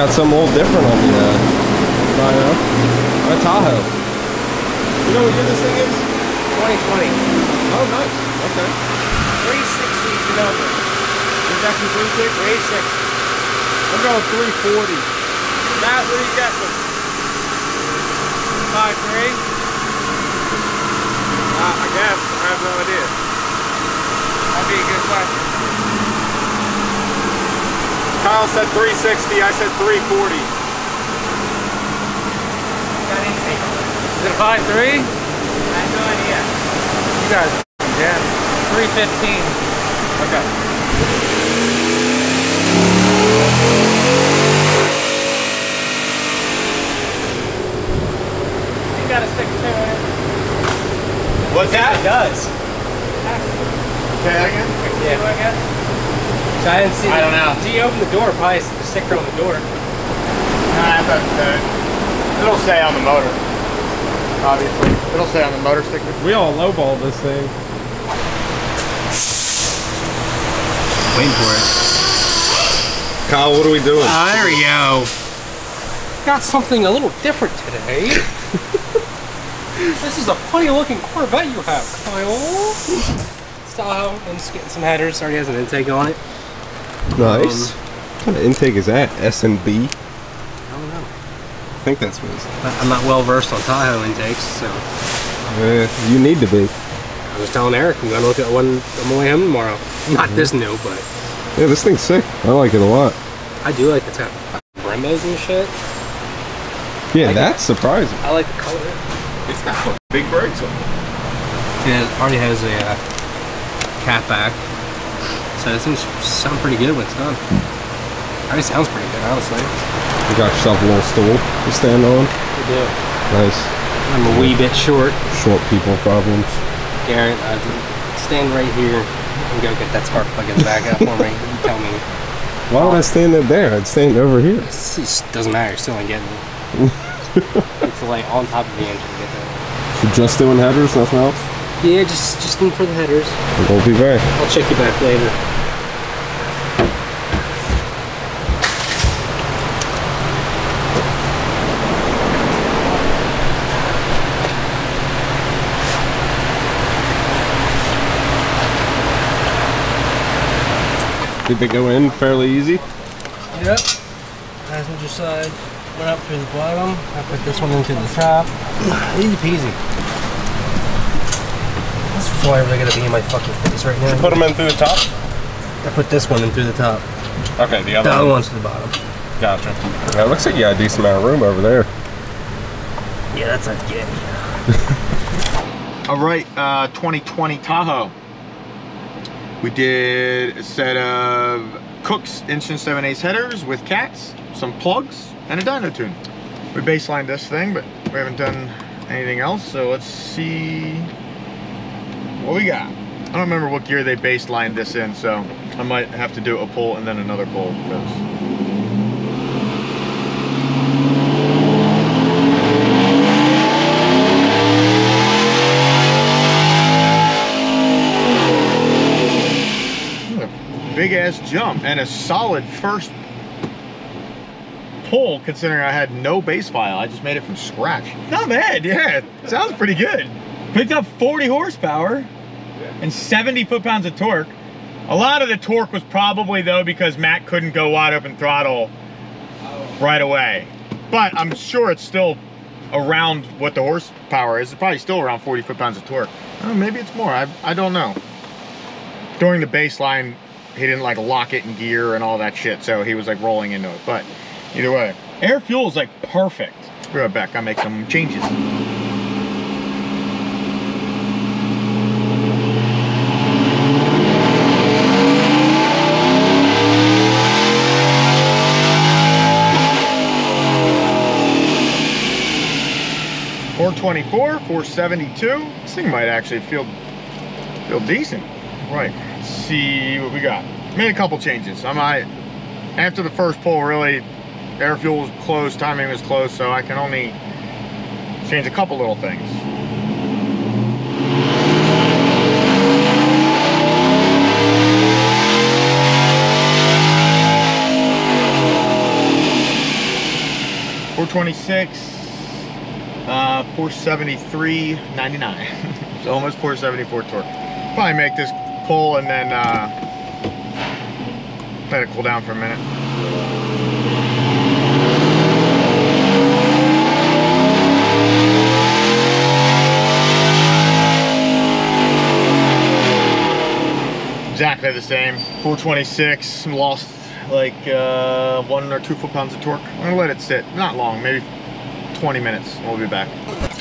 got something a little different on the uh, dyno. On a Tahoe. You know what year this thing is? 2020. Oh, nice. Okay. 360 and over. Injection 360? 360. I'm going 340. Matt, what are you guessing? Five three? Uh, I guess. I have no idea. That'd be a good question. Kyle said 360. I said 340. Got any take on it? Is it a five three? I have no idea. You guys, yeah, three fifteen. Okay. You got a six two it? What's that? It does. Okay, again? Yeah. I guess. So I didn't see. I the- don't know. So you open the door, probably the sticker on the door. Nah, it doesn't say. It'll say on the motor. Obviously. It'll say on the motor sticker. We all lowball this thing. Waiting for it. Kyle, what are we doing? Ah, there we go. Got something a little different today. this is a funny looking Corvette you have, Kyle. Style, I'm just getting some headers. Already has an intake on it. Nice. what kind of intake is that? S and B? I don't know. I think that's what it is. I'm not well versed on Tahoe intakes, so Uh, you need to be. I was telling Eric I'm gonna look at one on my way home tomorrow. Not this new, but Yeah, this thing's sick. I like it a lot. I do like it's got Brembos and shit. Yeah, Like it. that's surprising. I like the color. It's got big brakes on it. Yeah, it already has a uh, cat back. So this thing's sound pretty good when it's done. Already sounds pretty good, honestly. You got yourself a little stool to stand on. I do. Nice. I'm a wee bit short. Short people problems. Garrett, uh, stand right here and go get that spark plug in the back out for me. You tell me. Why would I stand it there? I'd stand over here. It just doesn't matter. You're still not getting it. it's like on top of the engine to get that. So just doing headers, nothing else? Yeah, just just in for the headers. Don't be vague. I'll check you back later. Did they go in fairly easy? Yep. Passenger side went up through the bottom. I put this one into the top. Easy peasy. This fly really gonna be in my fucking face right now. Put them in through the top? I put this one in through the top. Okay, the The other other one. one's to the bottom. Gotcha. Yeah, it looks like you got a decent amount of room over there. Yeah, that's not good. All right, uh, 2020 Tahoe. We did a set of Kooks Instant 7 8 headers with cats, some plugs, and a dyno tune. We baselined this thing, but we haven't done anything else, so let's see what we got. I don't remember what gear they baselined this in, so I might have to do a pull and then another pull. Big ass jump and a solid first pull considering I had no base file. I just made it from scratch. Not bad, yeah. Sounds pretty good. Picked up 40 horsepower and 70 foot-pounds of torque. A lot of the torque was probably though because Matt couldn't go wide open throttle right away. But I'm sure it's still around what the horsepower is. It's probably still around 40 foot-pounds of torque. Oh, maybe it's more, I, I don't know. During the baseline, he didn't like lock it in gear and all that shit, so he was like rolling into it. But either way, air fuel is like perfect. Be right back, I make some changes. Four twenty-four, four seventy-two. This thing might actually feel feel decent. Right. See what we got. Made a couple changes. I might after the first pull really air fuel was close, timing was close, so I can only change a couple little things. 426, uh, 473.99. it's almost 474 torque. Probably make this pull and then uh, let it cool down for a minute. Exactly the same. 426, lost like uh, one or two foot-pounds of torque. I'm gonna let it sit, not long, maybe 20 minutes, we'll be back.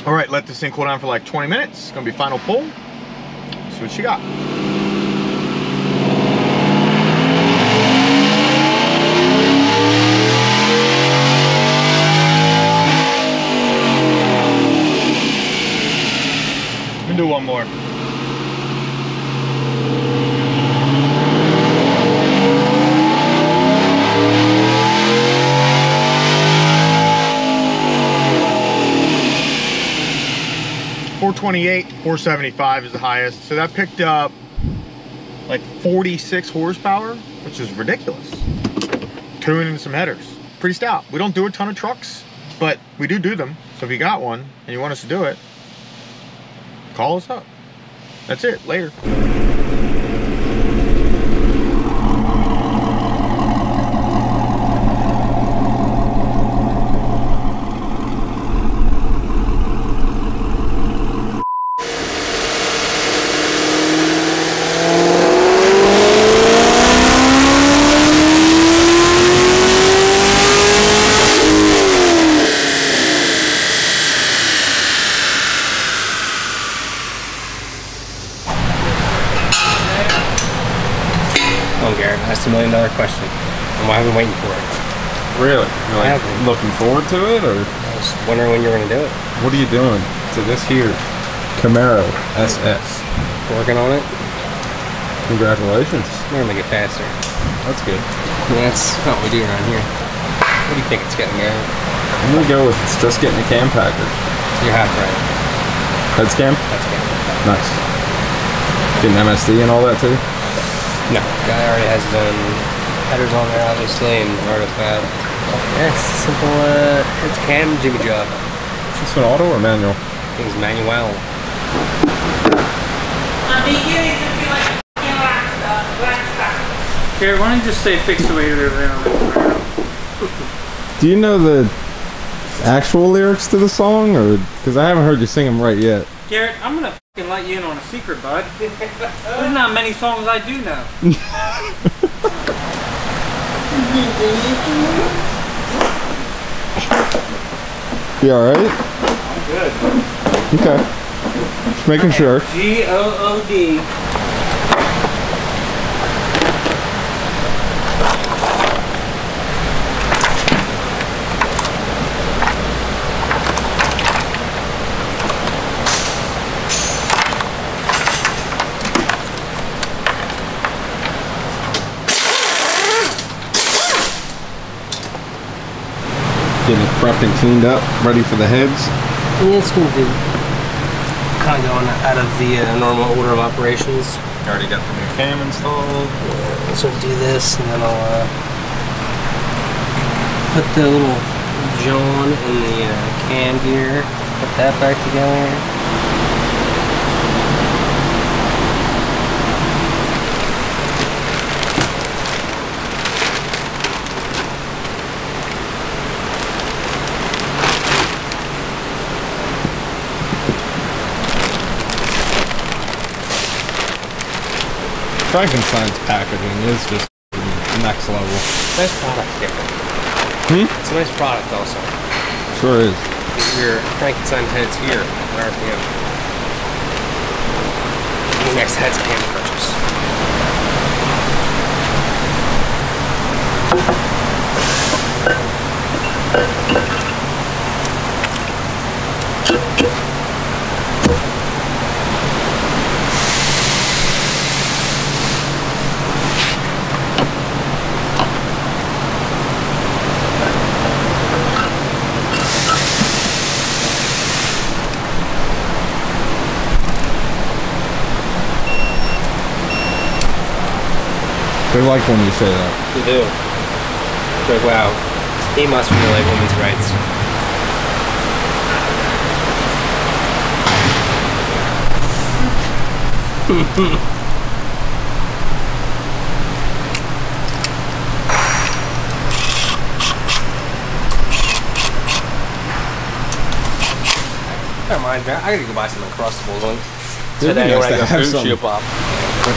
All right, let this thing cool down for like 20 minutes. It's gonna be final pull. See what you got. 428, 475 is the highest. So that picked up like 46 horsepower, which is ridiculous. Tuning in some headers, pretty stout. We don't do a ton of trucks, but we do do them. So if you got one and you want us to do it, call us up. That's it, later. Looking forward to it, or I was wondering when you were going to do it. what are you doing to this here Camaro SS? Working on it? Congratulations. We're going to make it faster. That's good. Yeah, that's what we do around here. What do you think it's getting, Garrett? I'm gonna go with it's just getting a cam package. You're half right. That's cam? That's good. Nice. Getting MSD and all that too? No, guy already has his own headers on there, obviously, and artifact. Yeah, it's a simple, uh, it's cam jimmy job. Is this an auto or manual? Things manual. I'm beginning to feel like f***ing rock star, star. Here, why don't you just say fix the way over there on the Do you know the actual lyrics to the song, or because I haven't heard you sing them right yet? Garrett, I'm gonna fucking let you in on a secret, bud. There's not many songs I do know. You all right? I'm good. Okay. Just making sure. G O O D. Getting it prepped and cleaned up, ready for the heads. Yeah, it's going to be kind of going out of the uh, normal order of operations. Already got the new cam installed. So do this, and then I'll uh, put the little John in the uh, cam gear, put that back together. Frankenstein's packaging is just next level. Nice product, yeah. Hmm? It's a nice product, also. Sure is. Your Frankenstein heads here at RPM. The next heads can purchase. They like when you say that. They do. It's like, wow, he must really like women's rights. Never mind, man. I gotta go buy some Uncrustables today when I go to shop up.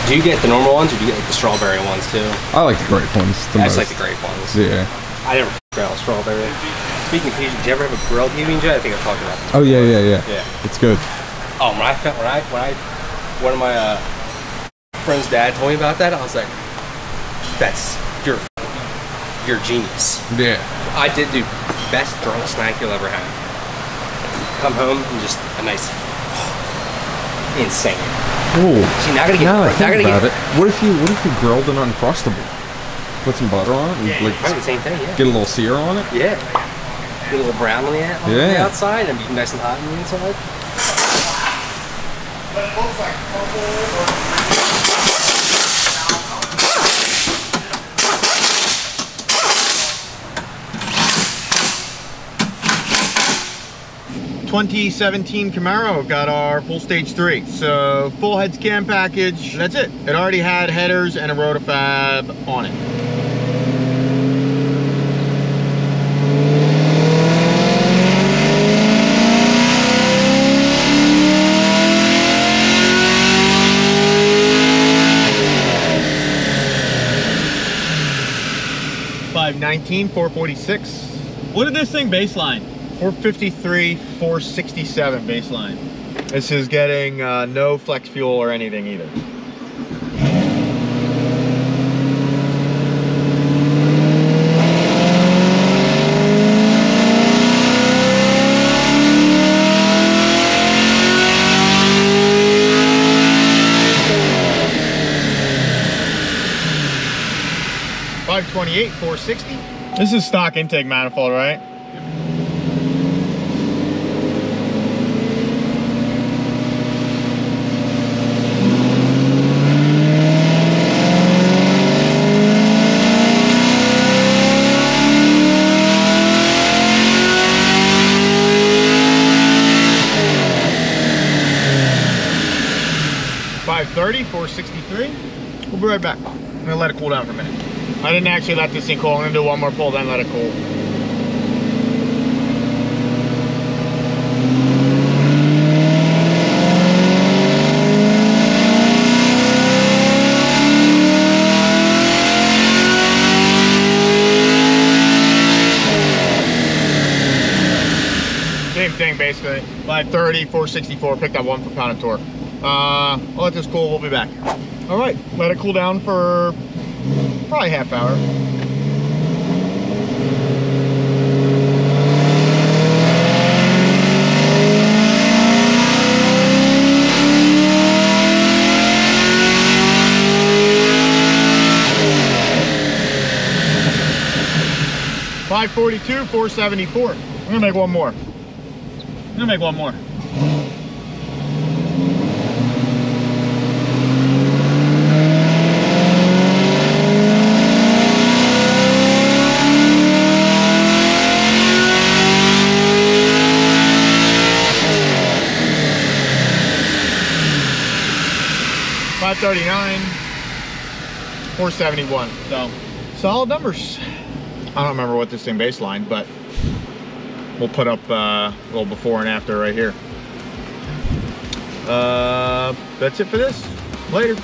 Do you get the normal ones or do you get like the strawberry ones too? I like the grape ones the I most. just like the grape ones. Yeah. I never grill strawberry. Speaking of PB, did you ever have a grilled J? I think I've talked about this. Oh yeah, yeah, yeah. Yeah. It's good. Oh, when I found when I when I one of my uh, friend's dad told me about that, I was like, "That's you're you're genius." Yeah. I did do best drunk snack you'll ever have. Come home and just a nice, insane cool. See, now I gotta get. Now I think now about get, it. What if you What if you grilled an uncrustable? Put some butter on it. And yeah, like, probably the same thing. Yeah. Get a little sear on it. Yeah. Get a little brown on the, on yeah. the outside and be nice and hot on the inside. But it looks like purple or. 2017 Camaro got our full stage three. So full heads cam package, that's it. It already had headers and a rotofab on it. Five nineteen, four forty six. What did this thing baseline? 453, 467 baseline. This is getting uh, no flex fuel or anything either. Five twenty-eight, four sixty. This is stock intake manifold, right? Five thirty, four sixty-three. We'll be right back. I'm gonna let it cool down for a minute. I didn't actually let this thing cool. I'm gonna do one more pull, then let it cool. Same thing basically. 530, 464, picked up one for pound of torque. Uh, I'll let this cool, we'll be back. All right, let it cool down for probably half hour. Five forty-two, four seventy-four. I'm gonna make one more. I'm gonna make one more. Five thirty-nine, four seventy-one. So solid numbers. I don't remember what this thing baseline, but we'll put up uh, a little before and after right here. Uh, that's it for this. Later.